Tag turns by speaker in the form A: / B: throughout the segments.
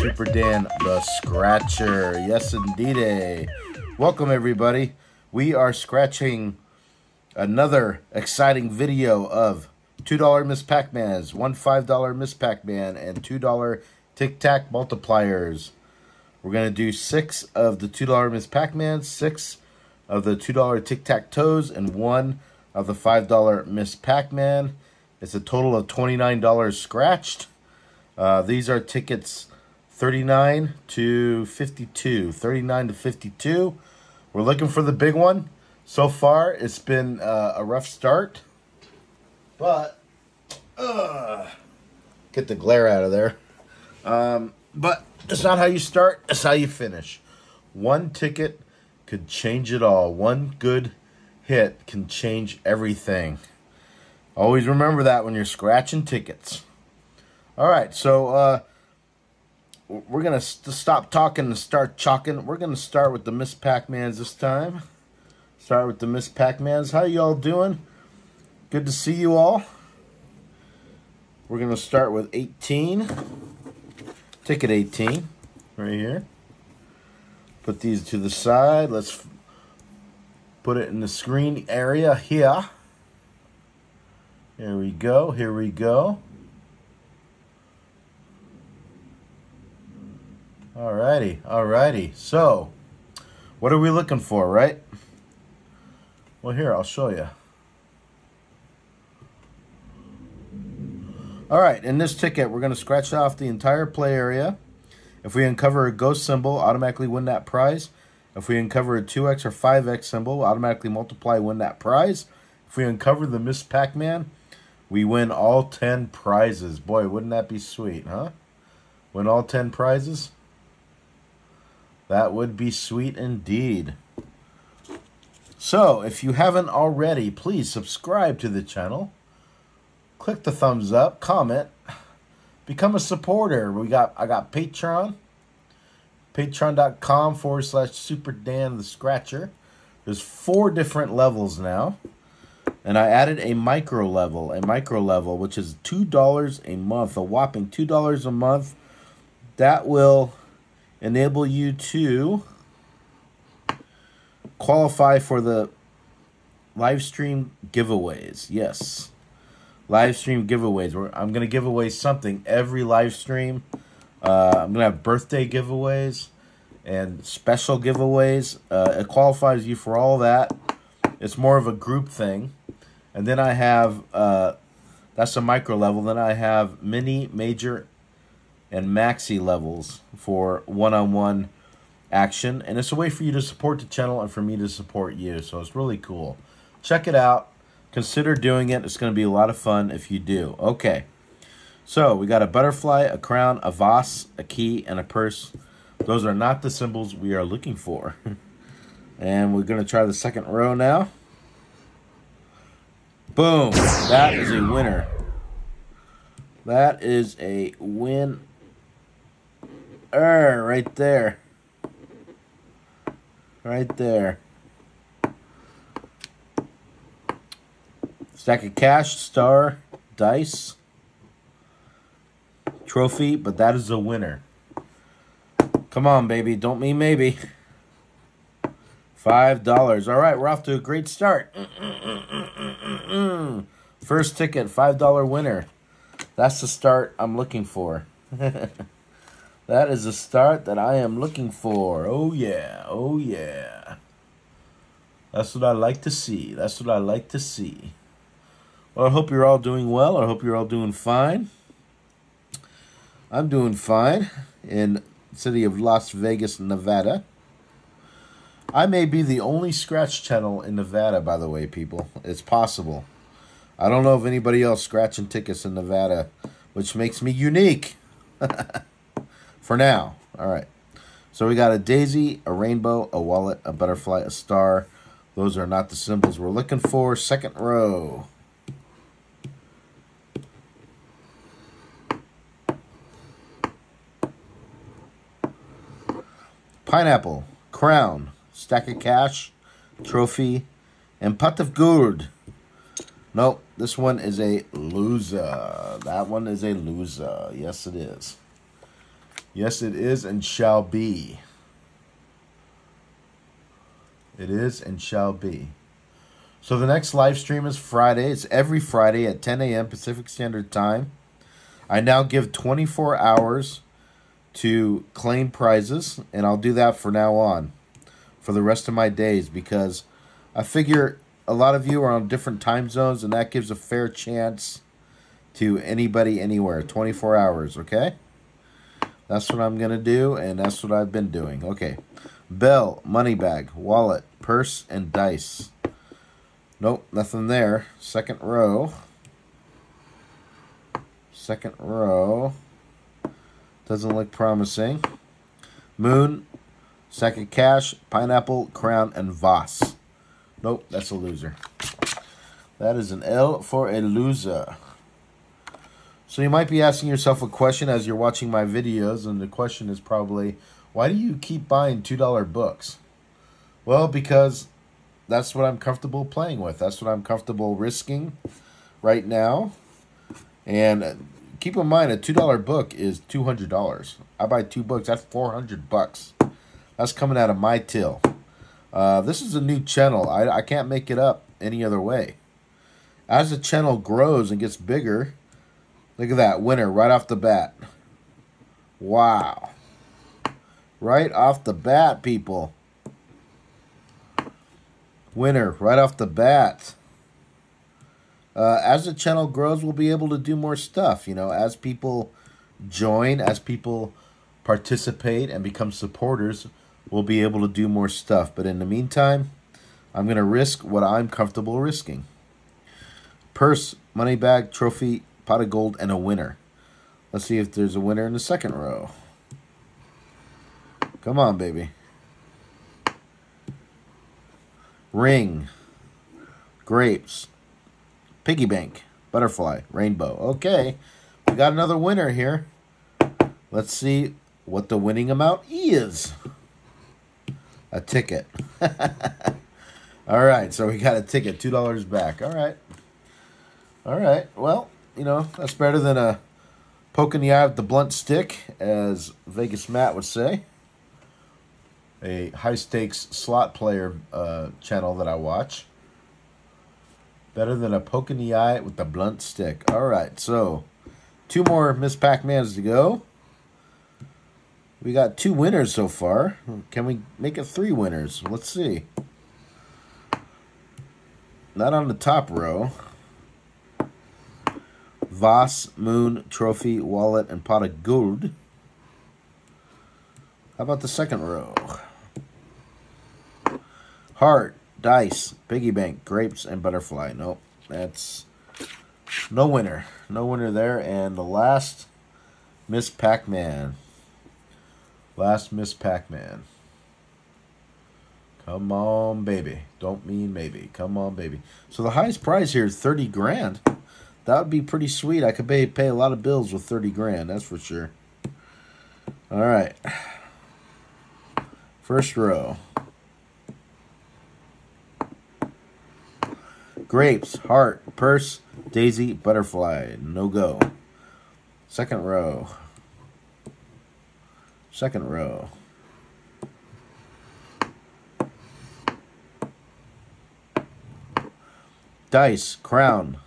A: Super Dan the Scratcher. Yes, indeed. Welcome, everybody. We are scratching another exciting video of $2 Miss Pac Mans, one $5 Miss Pac Man, and $2 Tic Tac multipliers. We're going to do six of the $2 Miss Pac Man, six of the $2 Tic Tac Toes, and one of the $5 Miss Pac Man. It's a total of $29 scratched. Uh, these are tickets 39 to 52. 39 to 52. We're looking for the big one. So far, it's been uh, a rough start. But, uh, get the glare out of there. Um, but it's not how you start, it's how you finish. One ticket could change it all. One good hit can change everything. Always remember that when you're scratching tickets. All right, so uh, we're going to st stop talking and start chalking. We're going to start with the Miss Pac-Mans this time. Start with the Miss Pac-Mans. How y'all doing? Good to see you all. We're going to start with 18. Ticket 18 right here. Put these to the side. Let's put it in the screen area here. Here we go. Here we go. Alrighty. Alrighty. So, what are we looking for, right? Well, here, I'll show you. All right, in this ticket, we're going to scratch off the entire play area. If we uncover a ghost symbol, automatically win that prize. If we uncover a 2x or 5x symbol, automatically multiply, win that prize. If we uncover the Miss Pac-Man, we win all 10 prizes. Boy, wouldn't that be sweet, huh? Win all 10 prizes? That would be sweet indeed. So, if you haven't already, please subscribe to the channel. Click the thumbs up, comment, become a supporter. We got I got Patreon, patreon.com forward slash super Dan the Scratcher. There's four different levels now. And I added a micro level, a micro level, which is $2 a month, a whopping $2 a month. That will enable you to qualify for the live stream giveaways. Yes. Live stream giveaways. Where I'm to give away something every live stream. Uh, I'm to have birthday giveaways and special giveaways. Uh, it qualifies you for all that. It's more of a group thing. And then I have, uh, that's a micro level. Then I have mini, major, and maxi levels for one-on-one -on -one action. And it's a way for you to support the channel and for me to support you. So it's really cool. Check it out. Consider doing it. It's going to be a lot of fun if you do. Okay. So we got a butterfly, a crown, a vase, a key, and a purse. Those are not the symbols we are looking for. and we're going to try the second row now. Boom. That is a winner. That is a win. Er, right there. Right there. Stack of cash, star, dice, trophy, but that is a winner. Come on, baby. Don't mean maybe. Five dollars. All right, we're off to a great start. First ticket, five dollar winner. That's the start I'm looking for. that is the start that I am looking for. Oh yeah, oh yeah. That's what I like to see. That's what I like to see. Well, I hope you're all doing well. I hope you're all doing fine. I'm doing fine in city of Las Vegas, Nevada. I may be the only scratch channel in Nevada, by the way, people. It's possible. I don't know of anybody else scratching tickets in Nevada, which makes me unique. For now. All right. So we got a daisy, a rainbow, a wallet, a butterfly, a star. Those are not the symbols we're looking for. Second row. Pineapple, Crown, Stack of Cash, Trophy, and Pot of Gold. Nope, this one is a loser. That one is a loser. Yes, it is. Yes, it is and shall be. It is and shall be. So the next live stream is Friday. It's every Friday at 10 a.m. Pacific Standard Time. I now give 24 hours to claim prizes, and I'll do that for now on for the rest of my days because I figure a lot of you are on different time zones, and that gives a fair chance to anybody anywhere. 24 hours, okay? That's what I'm going to do, and that's what I've been doing. Okay. Bell, money bag, wallet, purse, and dice. Nope, nothing there. Second row. Second row. Doesn't look promising. Moon, second cash, pineapple, crown, and Voss. Nope, that's a loser. That is an L for a loser. So you might be asking yourself a question as you're watching my videos, and the question is probably, why do you keep buying $2 books? Well, because that's what I'm comfortable playing with. That's what I'm comfortable risking right now. And keep in mind, a two dollar book is two hundred dollars. I buy two books. That's four hundred bucks. That's coming out of my till. Uh, this is a new channel. I I can't make it up any other way. As the channel grows and gets bigger, look at that winner right off the bat. Wow. Right off the bat, people. Winner right off the bat uh, as the channel grows, we'll be able to do more stuff. You know, as people join, as people participate and become supporters, we'll be able to do more stuff. But in the meantime, I'm going to risk what I'm comfortable risking. Purse, money bag, trophy, pot of gold, and a winner. Let's see if there's a winner in the second row. Come on, baby. Ring. Grapes. Piggy bank, butterfly, rainbow. Okay, we got another winner here. Let's see what the winning amount is. A ticket. All right, so we got a ticket, $2 back. All right. All right, well, you know, that's better than a poke in the eye with the blunt stick, as Vegas Matt would say. A high stakes slot player uh, channel that I watch. Better than a poke in the eye with a blunt stick. All right, so two more Miss Pac-Mans to go. We got two winners so far. Can we make it three winners? Let's see. Not on the top row. Voss, Moon, Trophy, Wallet, and Pot of Gold. How about the second row? Heart, Dice, Piggy Bank, Grapes, and Butterfly. Nope, that's no winner. No winner there. And the last Miss Pac-Man. Last Miss Pac-Man. Come on, baby. Don't mean maybe. Come on, baby. So the highest prize here is 30 grand. That would be pretty sweet. I could pay, pay a lot of bills with 30 grand, that's for sure. All right. First row. Grapes, heart, purse, daisy, butterfly. No go. Second row. Second row. Dice, crown,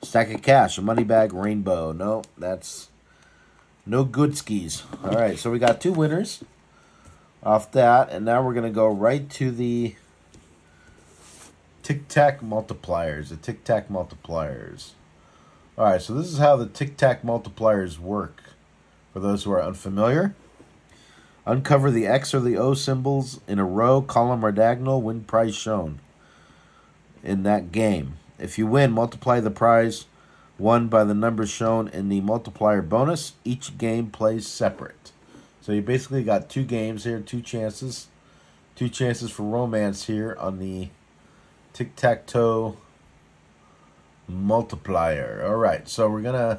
A: stack of cash, a money bag, rainbow. No, that's no good skis. All right, so we got two winners off that, and now we're going to go right to the Tic Tac multipliers. The Tic Tac multipliers. All right, so this is how the Tic Tac multipliers work. For those who are unfamiliar, uncover the X or the O symbols in a row, column, or diagonal. Win prize shown in that game. If you win, multiply the prize won by the numbers shown in the multiplier bonus. Each game plays separate. So you basically got two games here, two chances, two chances for romance here on the tic-tac-toe multiplier. All right, so we're gonna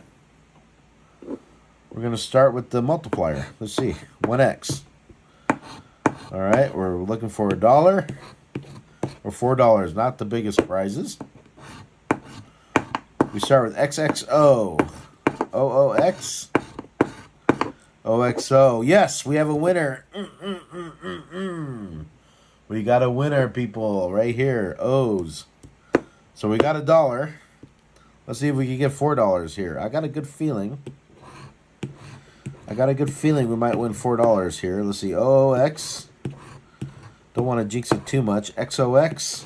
A: we're gonna start with the multiplier. Let's see, one x. All right, we're looking for a dollar or four dollars, not the biggest prizes. We start with XXO, OOX, OXO. Yes, we have a winner. Mm, mm, mm, mm, mm. We got a winner, people, right here. O's. So we got a dollar. Let's see if we can get four dollars here. I got a good feeling. I got a good feeling we might win four dollars here. Let's see. OOX. Don't want to jinx it too much. XOX.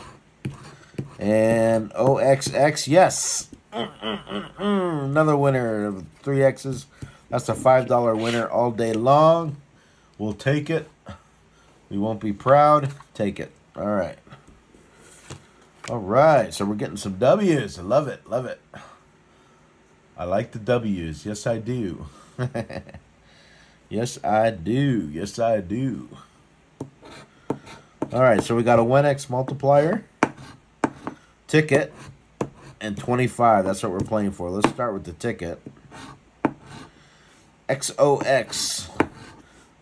A: And OXX. Yes. Another winner of three X's. That's a $5 winner all day long. We'll take it. We won't be proud. Take it. All right. All right. So we're getting some W's. I love it. Love it. I like the W's. Yes, I do. yes, I do. Yes, I do. All right, so we got a 1x multiplier, ticket, and 25. That's what we're playing for. Let's start with the ticket. XOX.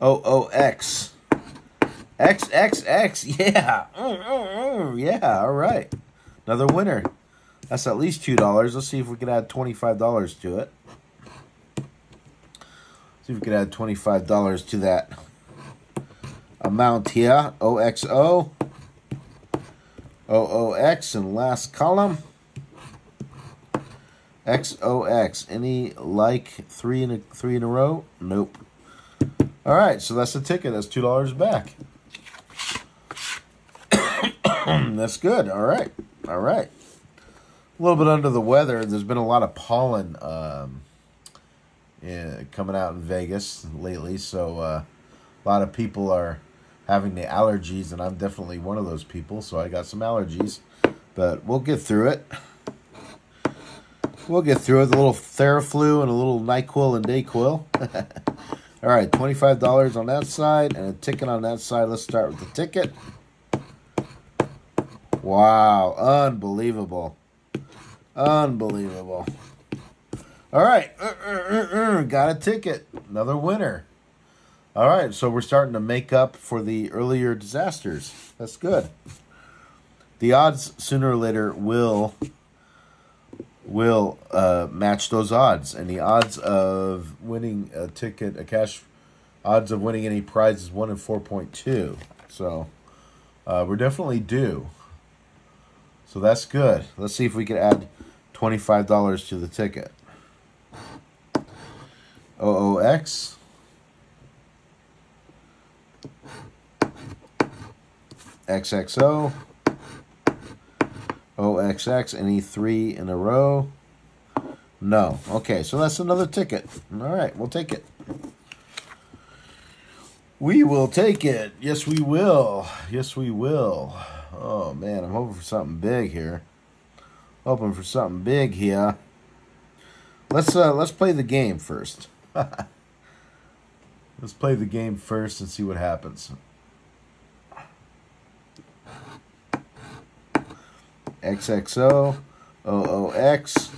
A: OOX. XXX. Yeah. Mm, mm, mm. Yeah, all right. Another winner. That's at least $2. Let's see if we can add $25 to it. See if we can add $25 to that amount here, OXO, OOX, and last column, XOX. Any like three in a three in a row? Nope. All right, so that's the ticket. That's two dollars back. that's good. All right, all right. A little bit under the weather. There's been a lot of pollen um, yeah, coming out in Vegas lately, so uh, a lot of people are having the allergies, and I'm definitely one of those people, so I got some allergies. But we'll get through it. We'll get through it. A little Theraflu and a little NyQuil and Dayquil. All right, $25 on that side and a ticket on that side. Let's start with the ticket. Wow, unbelievable. Unbelievable. All right, uh, uh, uh, got a ticket. Another winner. All right, so we're starting to make up for the earlier disasters. That's good. The odds sooner or later will will uh, match those odds, and the odds of winning a ticket, a cash, odds of winning any prize is one in four point two. So uh, we're definitely due. So that's good. Let's see if we can add twenty five dollars to the ticket. OOX. XXO, OXX, any three in a row? No. Okay, so that's another ticket. All right, we'll take it. We will take it. Yes, we will. Yes, we will. Oh, man, I'm hoping for something big here. Hoping for something big here. Let's uh let's play the game first. let's play the game first and see what happens. XXO, OOX,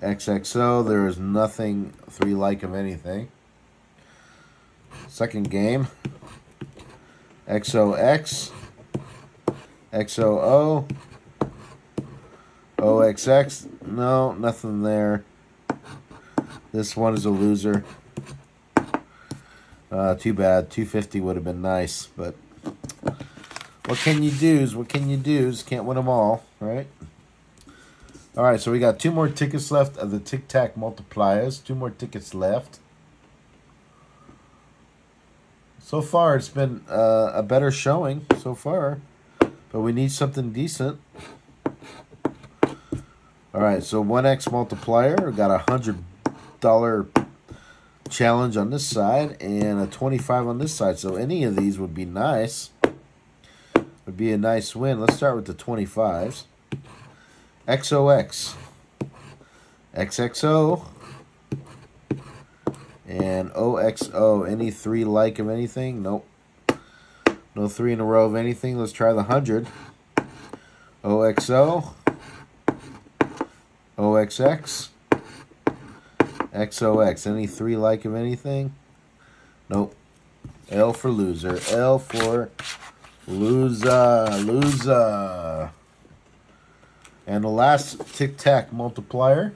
A: XXO. There is nothing three like of anything. Second game, XOX, XOO, OXX. No, nothing there. This one is a loser. Uh, too bad. 250 would have been nice, but what can you do? What can you do? Can't win them all, right? All right, so we got two more tickets left of the Tic Tac multipliers. Two more tickets left. So far, it's been uh, a better showing so far, but we need something decent. All right, so 1x multiplier. Got a $100 challenge on this side and a 25 on this side. So any of these would be nice would be a nice win. Let's start with the 25s. XOX. XXO. And OXO. Any three like of anything? Nope. No three in a row of anything. Let's try the 100. OXO. OXX. XOX. Any three like of anything? Nope. L for loser. L for loser. Loser. And the last tic tac multiplier.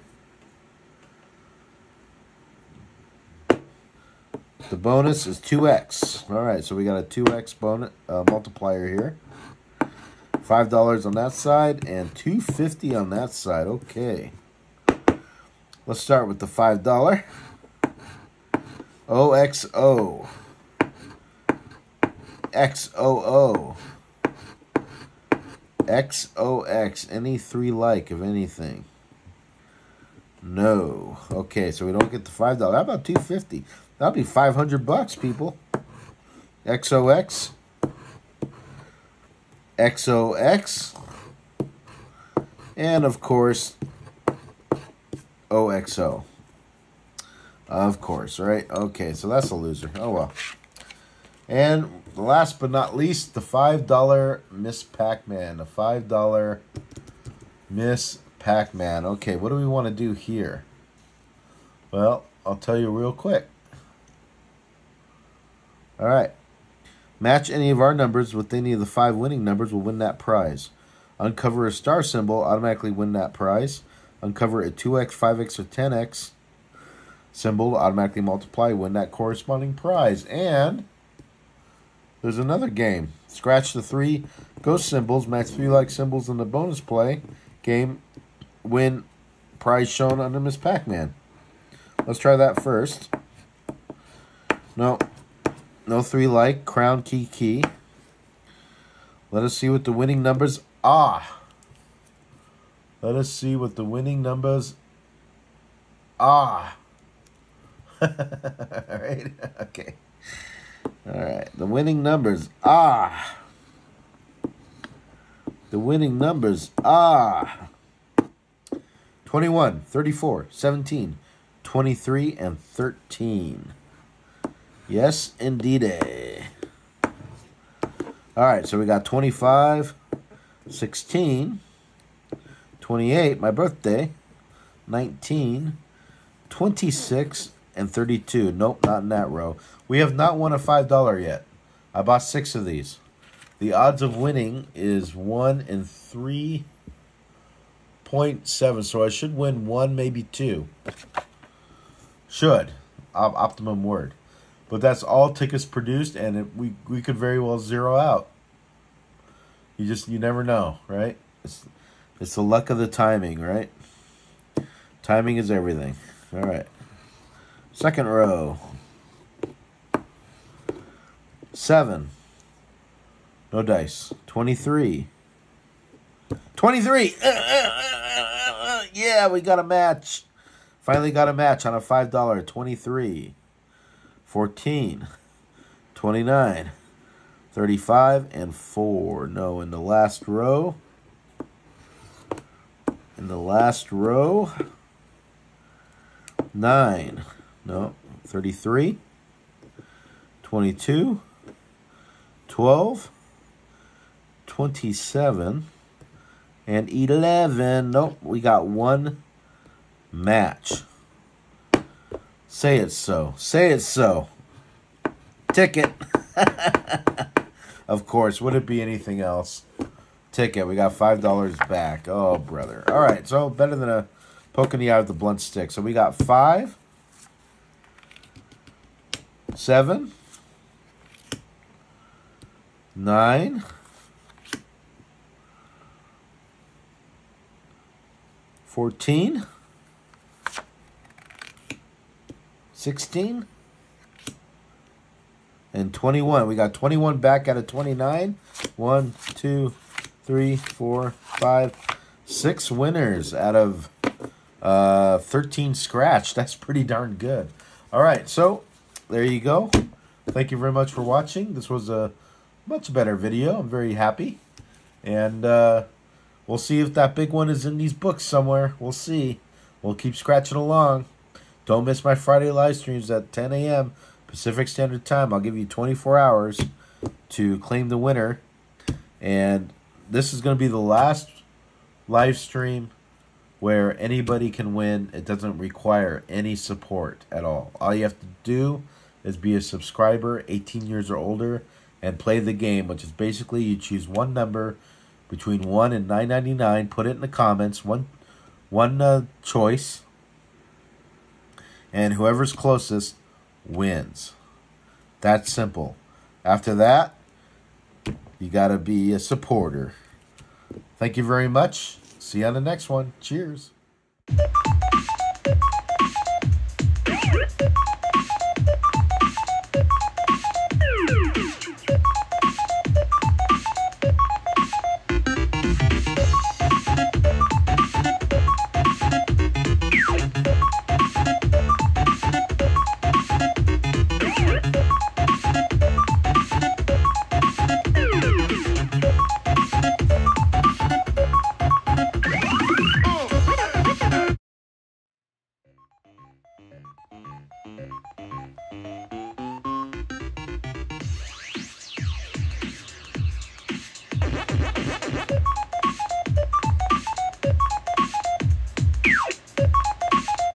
A: The bonus is 2x. All right, so we got a 2x bonus uh, multiplier here. $5 on that side and 250 on that side. Okay. Let's start with the $5. OXO. XOO. XOX. Any three like of anything. No. Okay, so we don't get the $5. How about 250 That'll be 500 bucks, people. XOX. XOX. And, of course, OXO. Of course, right? Okay, so that's a loser. Oh, well. And last but not least, the $5 Miss Pac-Man. The $5 Miss Pac-Man. Okay, what do we want to do here? Well, I'll tell you real quick. All right. Match any of our numbers with any of the five winning numbers will win that prize. Uncover a star symbol, automatically win that prize. Uncover a 2x, 5x, or 10x symbol, automatically multiply, win that corresponding prize. And there's another game. Scratch the three ghost symbols, match three like symbols in the bonus play game, win prize shown under Miss Pac-Man. Let's try that first. No, no three like. Crown key key. Let us see what the winning numbers are. Let us see what the winning numbers are. All right. Okay. All right. The winning numbers are. The winning numbers are 21, 34, 17, 23, and 13. Yes, indeed. All right, so we got 25, 16, 28, my birthday, 19, 26, and 32. Nope, not in that row. We have not won a $5 yet. I bought six of these. The odds of winning is 1 in 3.7, so I should win one, maybe two. Should. Optimum word. But that's all tickets produced, and it, we we could very well zero out. You just you never know, right? It's it's the luck of the timing, right? Timing is everything. All right. Second row. Seven. No dice. 23. 23! Uh, uh, uh, yeah, we got a match. Finally got a match on a $5. 23. 14, 29, 35, and 4. No, in the last row, in the last row, 9, no, 33, 22, 12, 27, and 11. Nope, we got one match. Say it so. Say it so. Ticket. of course. Would it be anything else? Ticket. We got $5 back. Oh, brother. All right. So better than a poking the eye with the blunt stick. So we got five, seven, nine, fourteen. 16 and 21. We got 21 back out of 29. One, two, three, four, five, six winners out of uh, 13 scratch. That's pretty darn good. All right, so there you go. Thank you very much for watching. This was a much better video. I'm very happy. And uh, we'll see if that big one is in these books somewhere. We'll see. We'll keep scratching along. Don't miss my Friday live streams at 10 a.m. Pacific Standard Time. I'll give you 24 hours to claim the winner. And this is going to be the last live stream where anybody can win. It doesn't require any support at all. All you have to do is be a subscriber, 18 years or older, and play the game, which is basically you choose one number between 1 and 9.99, put it in the comments, one one uh, choice, and whoever's closest wins. That's simple. After that, you got to be a supporter. Thank you very much. See you on the next one. Cheers.